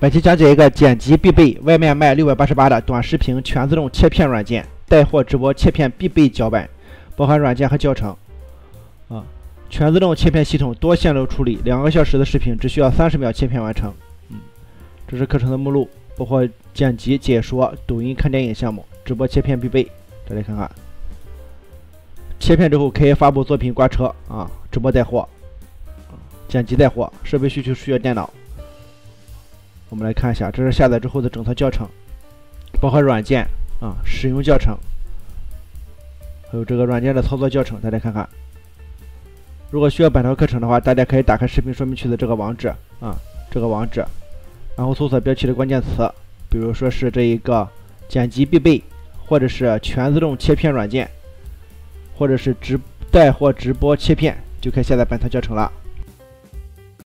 本期讲解一个剪辑必备，外面卖六百八十八的短视频全自动切片软件，带货直播切片必备脚本，包含软件和教程。啊，全自动切片系统多线路处理，两个小时的视频只需要三十秒切片完成。嗯，这是课程的目录，包括剪辑、解说、抖音看电影项目，直播切片必备。大家看看，切片之后可以发布作品挂车啊，直播带货，剪辑带货，设备需求需要电脑。我们来看一下，这是下载之后的整套教程，包括软件啊、使用教程，还有这个软件的操作教程。大家看看，如果需要本套课程的话，大家可以打开视频说明区的这个网址啊，这个网址，然后搜索标题的关键词，比如说是这一个剪辑必备，或者是全自动切片软件，或者是直带货直播切片，就可以下载本套教程了。